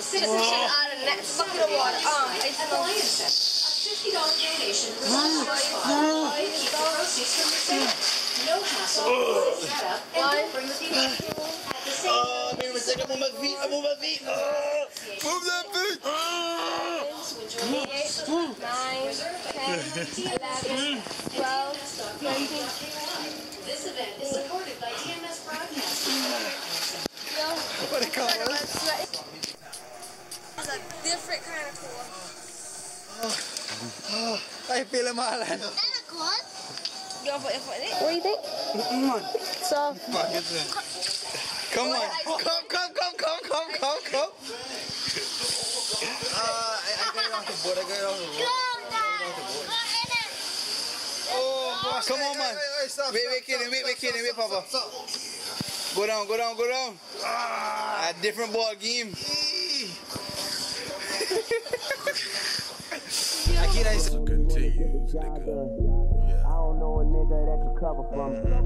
citizenship out next bucket of water. Oh, um, it's ah, a $50 donation No hassle, Oh, feet. Ah. Move that feet. 9, 10, 12, a different kind of cool. Oh, ay, pila mahalan. You want to put your foot in it? What do you think? Come on. So, Come on. Come, come, come, come, come, come, come. Uh, I, I got it off the board. I got it off the board. Oh, come on, man. Wait, wait, kidding, wait, wait, kidding, wait, Papa. Go down, go down, go down. A different ball game. Nigga. Yeah. I don't know a nigga that could cover for me. Mm-hmm.